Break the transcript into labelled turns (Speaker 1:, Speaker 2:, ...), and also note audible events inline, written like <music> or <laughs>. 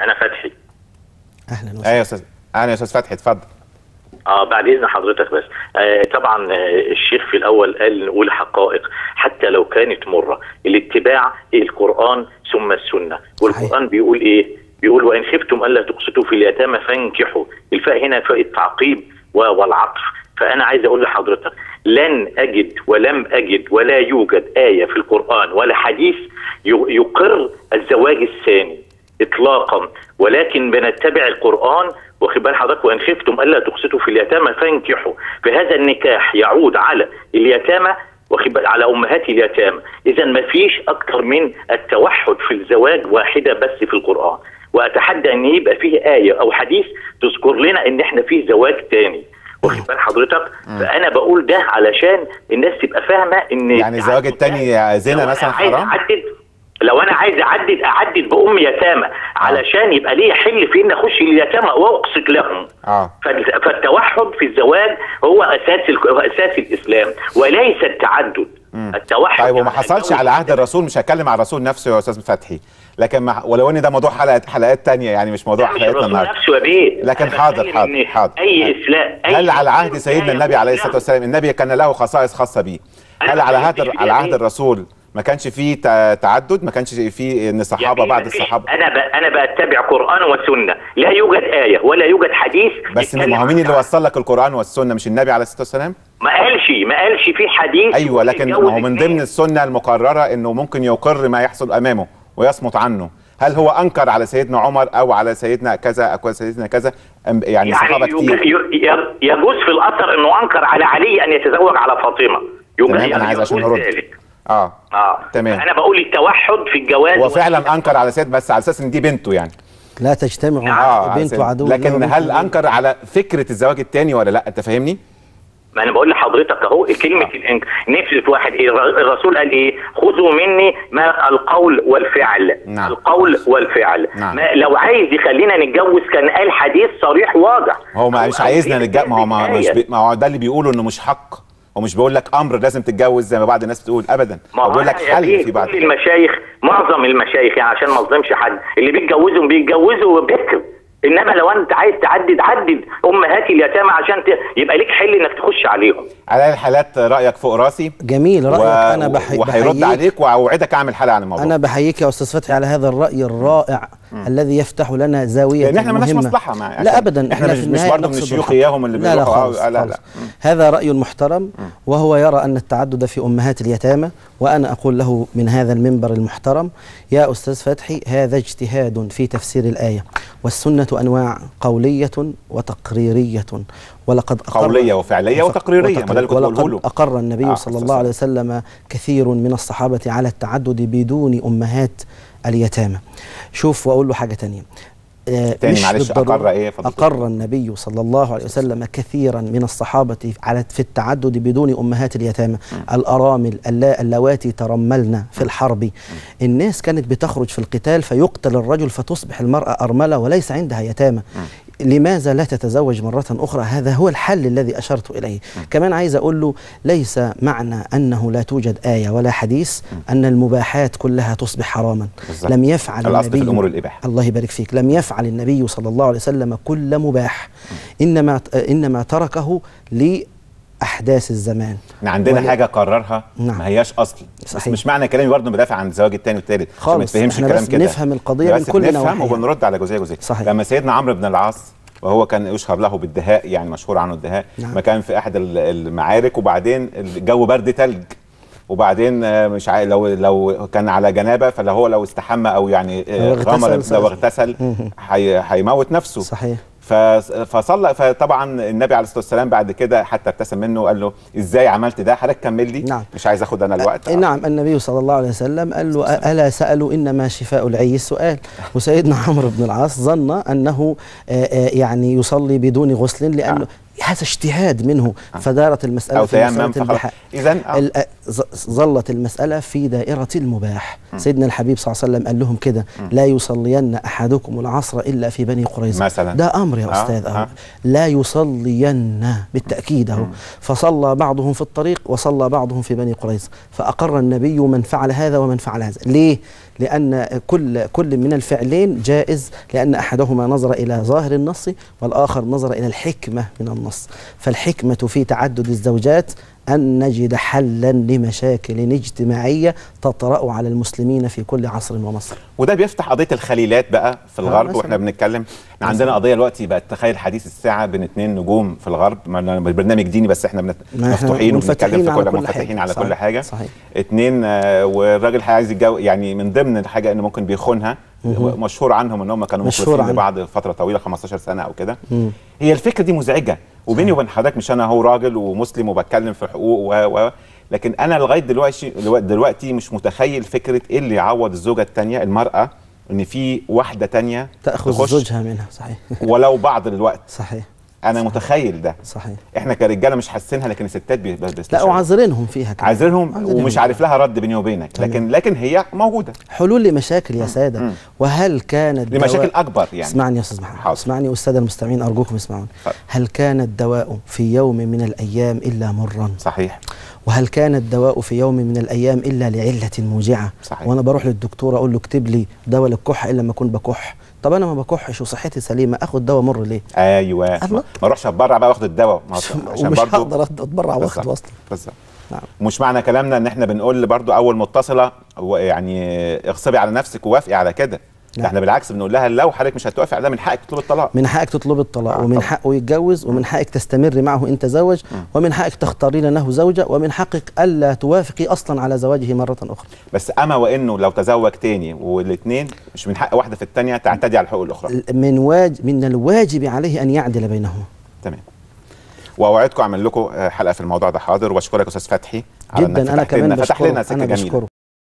Speaker 1: أنا فتحي.
Speaker 2: أهلا
Speaker 3: أيوه
Speaker 2: وسهلا
Speaker 3: يا أستاذ. أهلا يا أستاذ فتحي اتفضل.
Speaker 1: آه بعد إذن حضرتك بس. آه طبعا آه الشيخ في الأول قال نقول حقائق حتى لو كانت مرة. الاتباع القرآن ثم السنة. والقرآن بيقول إيه؟ بيقول وإن خفتم ألا تقسطوا في اليتامى فانكحوا. الفاء هنا فاء التعقيب والعطف. فأنا عايز أقول لحضرتك لن أجد ولم أجد ولا يوجد آية في القرآن ولا حديث يقر الزواج الثاني. اطلاقا. ولكن بنتبع القرآن واخد بال حضرتك وإن خفتم ألا تقسطوا في اليتامى فانكحوا. فهذا النكاح يعود على اليتامى واخد بال على أمهات اليتامى. اذا ما فيش أكتر من التوحد في الزواج واحدة بس في القرآن. وأتحدى أن يبقى فيه آية أو حديث تذكر لنا إن إحنا فيه زواج تاني. واخد بال حضرتك فأنا بقول ده علشان الناس تبقى فاهمة إن
Speaker 3: يعني الزواج التاني زنا مثلا حرام؟
Speaker 1: لو أنا عايز اعدد أعدد بأم يتامى علشان يبقى ليا حل في إن أخش اليتامى واقسط لهم. فال- فالتوحد في الزواج هو أساس أساس الإسلام وليس التعدد. التوحد
Speaker 3: طيب وما
Speaker 1: يعني
Speaker 3: حصلش على عهد الرسول مش هتكلم على الرسول نفسه يا أستاذ فتحي. لكن مع ولو إن ده موضوع حلقات حلقات تانية يعني مش موضوع حلقتنا النهارده.
Speaker 1: نفسه يا بيه.
Speaker 3: لكن حاضر حاضر حاضر.
Speaker 1: أي اسلام
Speaker 3: هل على عهد سيدنا النبي عليه. الصلاة والسلام النبي كان له خصائص خاصة بيه؟ هل
Speaker 1: ما
Speaker 3: على عهد على عهد
Speaker 1: ليه؟
Speaker 3: الرسول ما كانش فيه تعدد ما كانش فيه إن الصحابة
Speaker 1: يعني
Speaker 3: بعد
Speaker 1: مفيش-
Speaker 3: الصحابة.
Speaker 1: أنا ب... أنا بتبع قرآن وسنه لا يوجد آية ولا يوجد حديث
Speaker 3: بس ما هو مين اللي وصل لك القرآن والسنة مش النبي عليه الصلاة والسلام؟
Speaker 1: ما قالش ما قالش في حديث
Speaker 3: أيوه لكن ما هو من. ضمن السنة المقررة إنه ممكن يقر ما يحصل أمامه ويصمت عنه. هل هو أنكر على سيدنا عمر أو على سيدنا كذا أو سيدنا كذا؟ أم- يعني صحابه كتير.
Speaker 1: يجوز في الأثر إنه أنكر على علي أن يتزوج على فاطمة. يجوز
Speaker 3: تمام أنا عايز عشان
Speaker 1: ذلك.
Speaker 3: آه.
Speaker 1: آه.
Speaker 3: تمام.
Speaker 1: أنا بقول التوحد في الجواز
Speaker 3: هو فعلا أنكر على سيد بس على أساس إن دي بنته يعني.
Speaker 2: لا تجتمع
Speaker 3: آه على
Speaker 2: بنت. وعدو
Speaker 3: لكن هل أنكر على فكرة الزواج الثاني ولا لا؟ أنت فاهمني؟
Speaker 1: ما أنا بقول لحضرتك أهو كلمة
Speaker 3: آه.
Speaker 1: الانك نفس واحد. الر- الرسول قال إيه؟ خذوا مني ما القول والفعل.
Speaker 3: نعم.
Speaker 1: القول والفعل.
Speaker 3: نعم.
Speaker 1: ما لو عايز يخلينا نتجوز كان قال حديث صريح واضح.
Speaker 3: هو ما مش عايزنا نتجوز ما هو ما مش. بي... ما هو ده اللي بيقوله إنه مش حق. هو مش بيقول لك أمر لازم تتجوز زي ما بعض الناس بتقول ابدا.
Speaker 1: ما
Speaker 3: بيقول لك حل في بعض.
Speaker 1: كل المشايخ معظم المشايخ يعني عشان ما أظلمش حد اللي بيتجوزوا بيتجوزوا بكر إنما لو أنت عايز تعدد عدد امهات اليتامى عشان ت... يبقى ليك حل إنك تخش عليهم.
Speaker 3: على الحالات رأيك فوق راسي.
Speaker 2: جميل رأيك. أنا بحي
Speaker 3: وهيرد عليك وأوعدك أعمل حلقه عن الموضوع.
Speaker 2: أنا بحييك يا أستاذ فتحي على هذا الرأي الرائع. الذي يفتح لنا زاوية
Speaker 3: لأن إحنا مالناش. مصلحة مع
Speaker 2: لا ابدا
Speaker 3: إحنا مش,
Speaker 2: في
Speaker 3: مش برضه من الشيوخ. اياهم اللي
Speaker 2: لا لا خالص,
Speaker 3: آه، لا
Speaker 2: خالص.
Speaker 3: لا.
Speaker 2: هذا رأي محترم وهو يرى أن التعدد في أمهات اليتامى وأنا أقول له من هذا المنبر المحترم يا أستاذ فتحي هذا اجتهاد في تفسير الآية. والسنة أنواع قولية وتقريرية. ولقد أقر
Speaker 3: قولية وفعلية وتقريرية، ما ده اللي كنت
Speaker 2: ولقد. أقر النبي
Speaker 3: آه،
Speaker 2: صلى الله عليه وسلم كثير من الصحابة على التعدد بدون أمهات اليتامى. شوف وأقول له حاجة تانية. آه،
Speaker 3: تاني
Speaker 2: مش
Speaker 3: معلش، يا فضيلة؟
Speaker 2: أقر النبي صلى الله عليه وسلم كثيرا من الصحابة على في التعدد بدون أمهات اليتامى. الأرامل اللا- اللواتي ترملن في الحرب. الناس كانت بتخرج في القتال فيقتل الرجل فتصبح المرأة أرملة وليس عندها يتامى. لماذا لا تتزوج مرة أخرى؟ هذا هو الحل الذي أشرت إليه. كمان عايز أقول له ليس معنى أنه لا توجد آية ولا حديث أن المباحات كلها تصبح حراما.
Speaker 3: بالظبط.
Speaker 2: لم يفعل
Speaker 3: الأصل في
Speaker 2: النبي
Speaker 3: الأمور الإباحة.
Speaker 2: الله يبارك فيك. لم يفعل النبي صلى الله عليه وسلم كل مباح. إنما إنما تركه لأحداث الزمان
Speaker 3: إحنا عندنا
Speaker 2: ولا-
Speaker 3: حاجة قررها
Speaker 2: نعم.
Speaker 3: ما هياش أصل بس
Speaker 2: صحيح.
Speaker 3: مش معنى كلامي برضه بدافع عن الزواج الثاني والثالث عشان ما
Speaker 2: خالص.
Speaker 3: تفهمش الكلام
Speaker 2: بس
Speaker 3: كده
Speaker 2: بنفهم القضية
Speaker 3: بس
Speaker 2: من كل نواحيها.
Speaker 3: وبنرد على جزئيه جزئيه
Speaker 2: صحيح.
Speaker 3: لما سيدنا عمرو بن العاص وهو كان يشهر له بالدهاء يعني مشهور عنه الدهاء
Speaker 2: نعم.
Speaker 3: ما كان في أحد ال- المعارك وبعدين الجو برد تلج وبعدين آه، مش عارف لو لو كان على جنابة فلو هو لو استحمى أو يعني آه، غمر. لو اغتسل هي- هيموت نفسه
Speaker 2: صحيح
Speaker 3: فصلى فطبعا النبي عليه الصلاة والسلام بعد كده حتى ابتسم منه وقال له إزاي عملت ده حضرتك كمل لي
Speaker 2: نعم.
Speaker 3: مش عايز آخد أنا الوقت
Speaker 2: أه نعم النبي صلى الله عليه وسلم قال له ألا سألوا إنما شفاء العي السؤال <laughs> وسيدنا عمرو بن العاص ظن آه، آه، يعني يصلي بدون غسل لأنه
Speaker 3: آه.
Speaker 2: هذا اجتهاد منه فدارت المسألة
Speaker 3: أو
Speaker 2: في مسألة البحاء
Speaker 3: اذا آه.
Speaker 2: ظلت المسألة في دائرة المباح. سيدنا الحبيب صلى الله عليه وسلم قال لهم كده لا يصلين أحدكم العصر إلا في بني قريظة.
Speaker 3: مثلا.
Speaker 2: ده أمر يا
Speaker 3: آه،
Speaker 2: أستاذ
Speaker 3: آه.
Speaker 2: أهو. لا يصلين بالتأكيد أهو. فصلى بعضهم في الطريق وصلى بعضهم في بني قريظة. فأقر النبي من فعل هذا ومن فعل هذا. ليه؟ لأن كل كل من الفعلين جائز لأن أحدهما نظر إلى ظاهر النص والآخر نظر إلى الحكمة من النص. فالحكمة في تعدد الزوجات أن نجد حلا لمشاكل اجتماعية تطرأ على المسلمين في كل عصر ومصر
Speaker 3: وده بيفتح قضية الخليلات بقى في الغرب. وإحنا بنتكلم إحنا عندنا قضية دلوقتي بقت تخيل حديث الساعة بين اتنين نجوم في الغرب برنامج ديني بس إحنا بنت- مفتوحين وبنتكلم في كل منفتحين
Speaker 2: حاجة.
Speaker 3: على. كل حاجة
Speaker 2: صحيح.
Speaker 3: اتنين آه، والراجل عايز يتجوز يعني من ضمن الحاجة انه ممكن بيخونها مشهور عنهم إن هم كانوا مخلصين. لبعض فترة طويلة 15 سنة أو كده هي الفكرة دي مزعجة وبيني وبين حضرتك مش أنا هو راجل ومسلم وبتكلم في حقوق و, و لكن أنا لغاية دلوقتي دلوقتي مش متخيل فكرة إيه اللي يعوض الزوجة الثانية المرأة إن في واحدة تانية
Speaker 2: تأخذ
Speaker 3: تخش
Speaker 2: زوجها منها صحيح.
Speaker 3: ولو بعض الوقت.
Speaker 2: صحيح.
Speaker 3: أنا متخيل ده.
Speaker 2: صحيح.
Speaker 3: إحنا كرجالة مش حاسينها لكن الستات بي- بي-
Speaker 2: لا
Speaker 3: بيستشعروا.
Speaker 2: وعذرينهم فيها كمان. عذرينهم.
Speaker 3: ومش عارف لها رد بيني وبينك. لكن لكن هي موجودة.
Speaker 2: حلول لمشاكل يا سادة. وهل كان الدواء
Speaker 3: لمشاكل أكبر يعني.
Speaker 2: اسمعني يا أستاذ محمد.
Speaker 3: حاضر.
Speaker 2: اسمعني والساده المستمعين أرجوكم اسمعوني. هل كان الدواء في يوم من الأيام إلا مرا؟
Speaker 3: صحيح.
Speaker 2: وهل كان الدواء في يوم من الأيام إلا لعلة موجعة؟
Speaker 3: صحيح.
Speaker 2: وأنا بروح للدكتور أقول له اكتب لي دواء للكح إلا لما أكون بكح. طب أنا ما بكحش وصحتي سليمة آخد دواء مر ليه أيوه.
Speaker 3: ما أروحش أتبرع بقى وآخد الدواء عشان برضو
Speaker 2: هقدر أتبرع واخد. وصل
Speaker 3: بالظبط
Speaker 2: نعم.
Speaker 3: مش معنى كلامنا إن إحنا بنقول برضو أول متصلة يعني اغصبي على نفسك ووافقي على كده
Speaker 2: لا.
Speaker 3: ده إحنا بالعكس بنقول لها لو حضرتك مش هتوافق على ده من حقك تطلب الطلاق.
Speaker 2: من حقك تطلب الطلاق
Speaker 3: آه،
Speaker 2: ومن. حقه يتجوز ومن حقك تستمر معه إن تزوج ومن حقك تختارين له زوجة ومن حقك ألا توافقي أصلا على زواجه مرة أخرى.
Speaker 3: بس أما وإنه لو تزوج تاني والاثنين مش من حق واحدة في الثانية تعتدي على الحقوق الأخرى.
Speaker 2: من واج من الواجب عليه أن يعدل بينهما.
Speaker 3: تمام. وأوعدكم أعمل لكم آه، حلقة في الموضوع ده حاضر وأشكرك أستاذ فتحي على
Speaker 2: جدا
Speaker 3: لنا-
Speaker 2: كمان
Speaker 3: فتح لنا سكة
Speaker 2: جميلة.